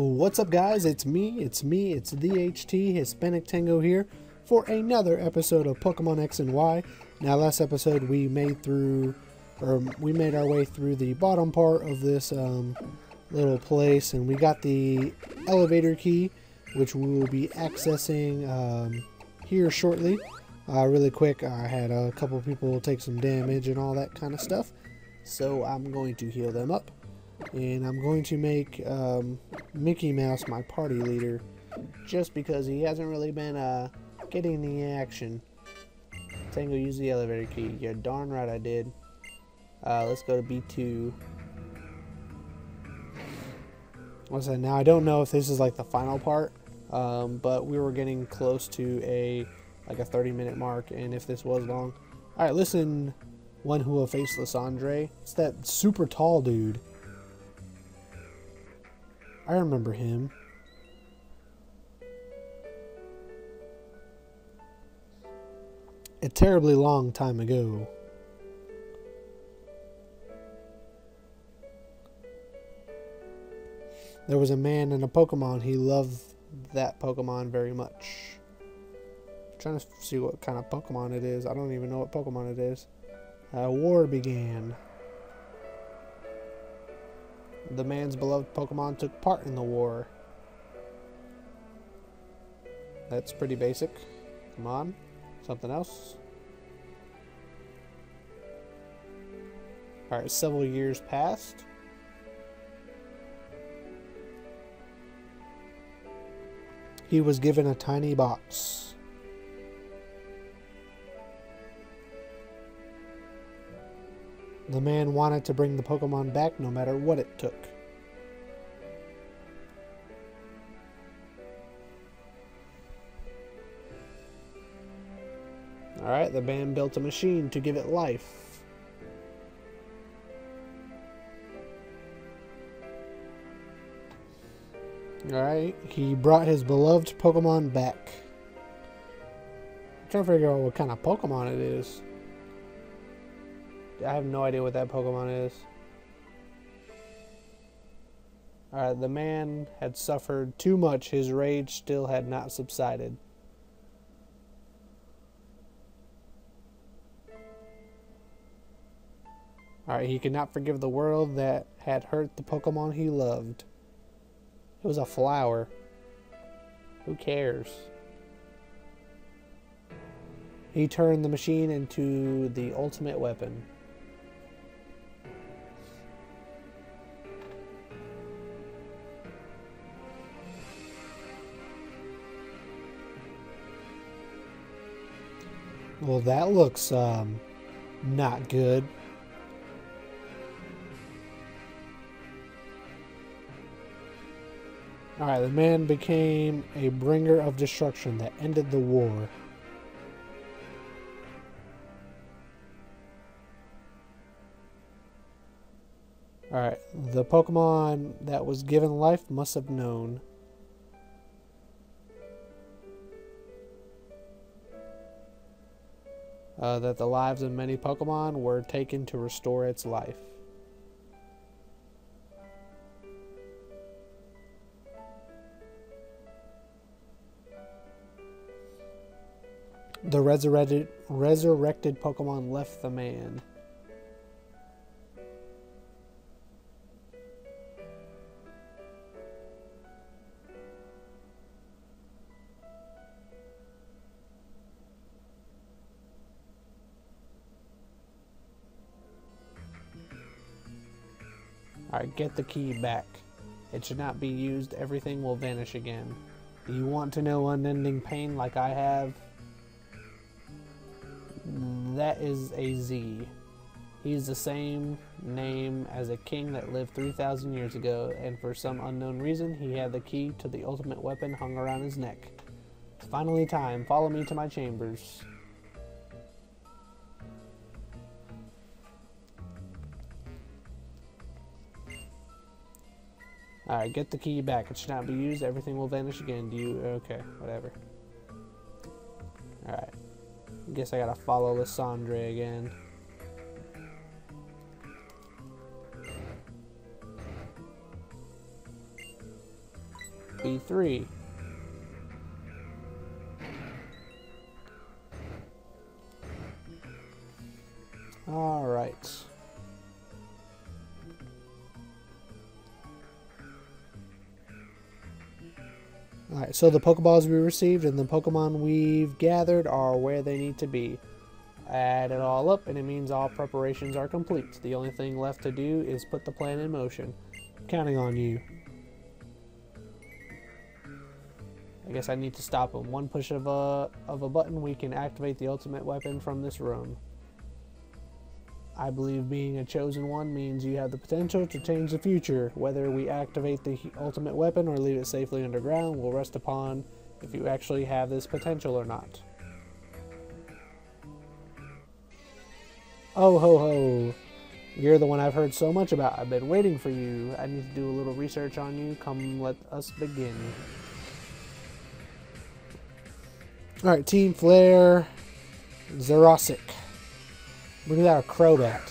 What's up, guys? It's me, it's me, it's the HT Hispanic Tango here for another episode of Pokemon X and Y. Now, last episode we made through, or we made our way through the bottom part of this um, little place, and we got the elevator key, which we will be accessing um, here shortly. Uh, really quick, I had a couple people take some damage and all that kind of stuff, so I'm going to heal them up and I'm going to make um, Mickey Mouse my party leader just because he hasn't really been uh, getting the action. Tango, use the elevator key. You're darn right I did. Uh, let's go to B2. What's that? Now, I don't know if this is like the final part, um, but we were getting close to a like a 30 minute mark, and if this was long. Alright, listen, one who will face Lysandre. It's that super tall dude. I remember him. A terribly long time ago. There was a man and a Pokemon. He loved that Pokemon very much. I'm trying to see what kind of Pokemon it is. I don't even know what Pokemon it is. A war began. The man's beloved Pokemon took part in the war. That's pretty basic. Come on. Something else? Alright, several years passed. He was given a tiny box. The man wanted to bring the Pokemon back no matter what it took. Alright, the man built a machine to give it life. Alright, he brought his beloved Pokemon back. I'm trying to figure out what kind of Pokemon it is. I have no idea what that Pokemon is. Alright, the man had suffered too much. His rage still had not subsided. Alright, he could not forgive the world that had hurt the Pokemon he loved. It was a flower. Who cares? He turned the machine into the ultimate weapon. Well, that looks um, not good. Alright, the man became a bringer of destruction that ended the war. Alright, the Pokemon that was given life must have known. Uh, that the lives of many Pokemon were taken to restore its life. The resurrected, resurrected Pokemon left the man. Alright, get the key back. It should not be used. Everything will vanish again. Do you want to know unending pain like I have? That is AZ. He's the same name as a king that lived 3,000 years ago, and for some unknown reason, he had the key to the ultimate weapon hung around his neck. It's finally time. Follow me to my chambers. Alright, get the key back. It should not be used. Everything will vanish again. Do you... Okay, whatever. Alright. Guess I gotta follow Lysandre again. B3. All Alright, so the Pokeballs we received and the Pokemon we've gathered are where they need to be. Add it all up and it means all preparations are complete. The only thing left to do is put the plan in motion. counting on you. I guess I need to stop him. One push of a, of a button, we can activate the ultimate weapon from this room. I believe being a chosen one means you have the potential to change the future. Whether we activate the ultimate weapon or leave it safely underground will rest upon if you actually have this potential or not. Oh ho ho! You're the one I've heard so much about. I've been waiting for you. I need to do a little research on you. Come, let us begin. Alright, Team Flare, Xerosic. Look at that Crobat,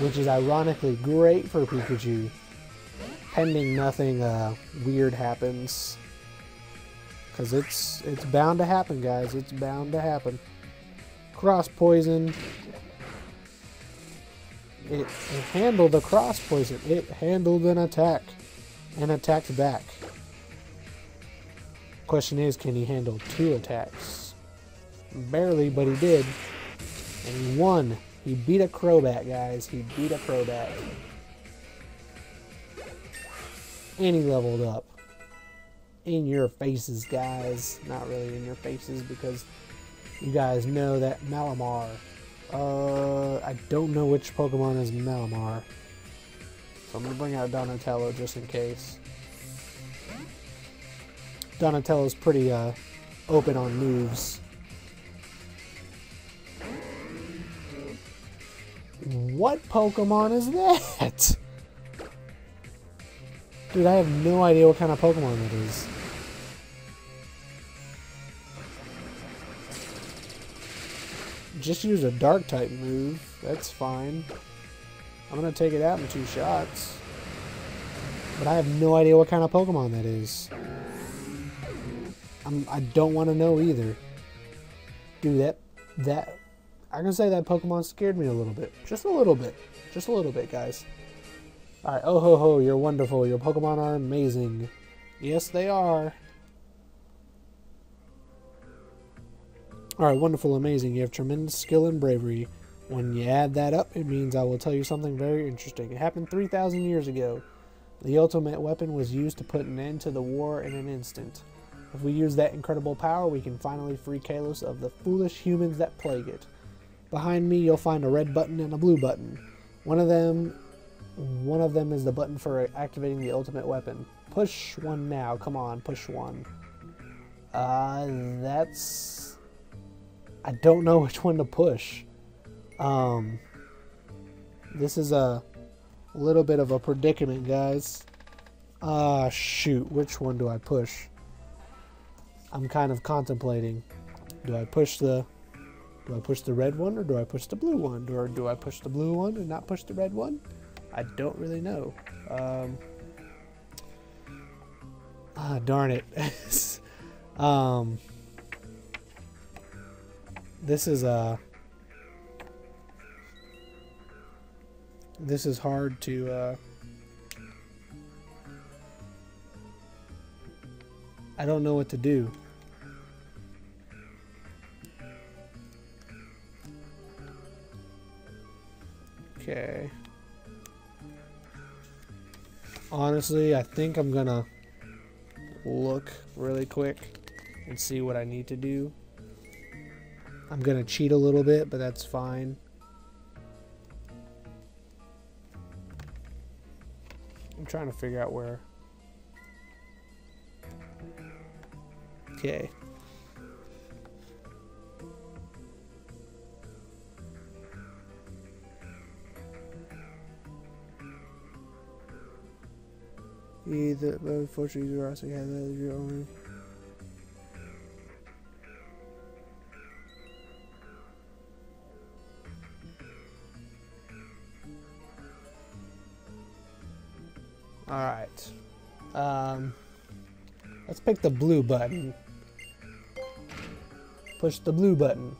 which is ironically great for Pikachu, pending nothing uh, weird happens. Cause it's it's bound to happen, guys. It's bound to happen. Cross poison. It, it handled a cross poison. It handled an attack and attacked back. Question is, can he handle two attacks? Barely, but he did. And he won. He beat a Crobat, guys. He beat a Crobat. And he leveled up. In your faces, guys. Not really in your faces because you guys know that Malamar. Uh, I don't know which Pokemon is Malamar. So I'm going to bring out Donatello just in case. Donatello's pretty uh, open on moves. What Pokemon is that? Dude, I have no idea what kind of Pokemon that is. Just use a dark type move. That's fine. I'm gonna take it out in two shots. But I have no idea what kind of Pokemon that is. I'm, I don't want to know either. Dude, that that I can say that Pokemon scared me a little bit. Just a little bit. Just a little bit, guys. Alright, oh ho ho, you're wonderful. Your Pokemon are amazing. Yes, they are. Alright, wonderful, amazing. You have tremendous skill and bravery. When you add that up, it means I will tell you something very interesting. It happened 3,000 years ago. The ultimate weapon was used to put an end to the war in an instant. If we use that incredible power, we can finally free Kalos of the foolish humans that plague it. Behind me, you'll find a red button and a blue button. One of them, one of them is the button for activating the ultimate weapon. Push one now. Come on, push one. Uh, that's... I don't know which one to push. Um, this is a little bit of a predicament, guys. Ah, uh, shoot. Which one do I push? I'm kind of contemplating. Do I push the do I push the red one or do I push the blue one? Or do I push the blue one and not push the red one? I don't really know. Um, ah, darn it. um, this is a. Uh, this is hard to. Uh, I don't know what to do. Honestly, I think I'm gonna look really quick and see what I need to do. I'm gonna cheat a little bit, but that's fine. I'm trying to figure out where. Okay. Either, but unfortunately, you are also have your own. Alright. Um, Let's pick the blue button. Push the blue button.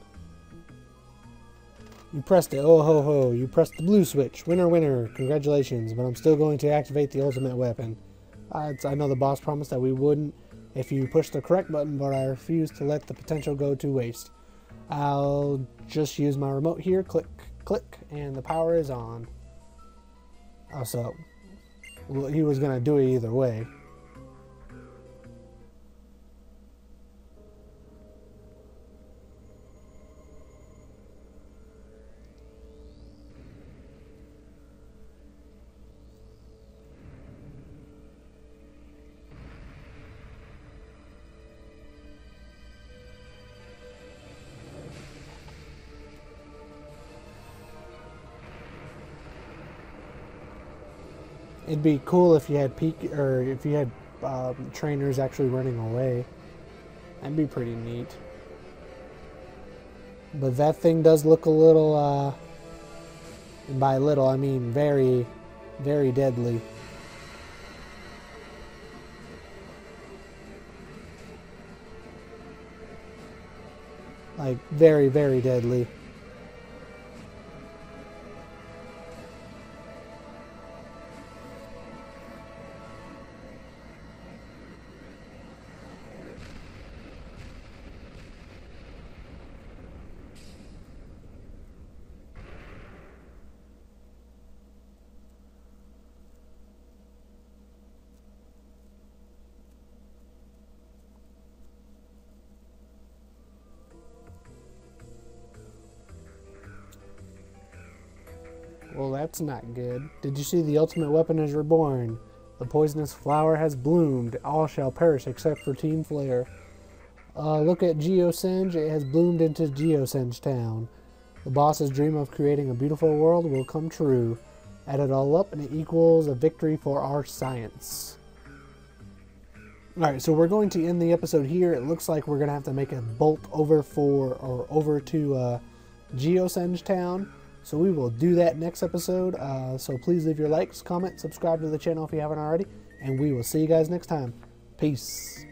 You pressed it. Oh ho ho. You pressed the blue switch. Winner, winner. Congratulations. But I'm still going to activate the ultimate weapon. I know the boss promised that we wouldn't if you push the correct button, but I refuse to let the potential go to waste. I'll just use my remote here. Click, click, and the power is on. Oh, so he was going to do it either way. It'd be cool if you had peak or if you had um, trainers actually running away. That'd be pretty neat. But that thing does look a little, uh, and by little I mean very, very deadly. Like, very, very deadly. Well, that's not good. Did you see the ultimate weapon is reborn? The poisonous flower has bloomed. All shall perish except for Team Flare. Uh, look at Geosenge. It has bloomed into Geosenge Town. The boss's dream of creating a beautiful world will come true. Add it all up and it equals a victory for our science. Alright, so we're going to end the episode here. It looks like we're going to have to make a bolt over for, or over to uh, Geosenge Town. So we will do that next episode. Uh, so please leave your likes, comment, subscribe to the channel if you haven't already, and we will see you guys next time. Peace.